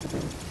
you